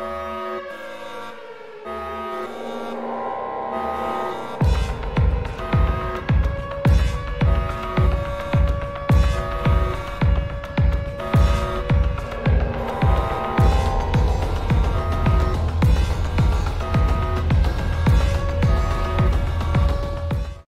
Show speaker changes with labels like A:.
A: Bye.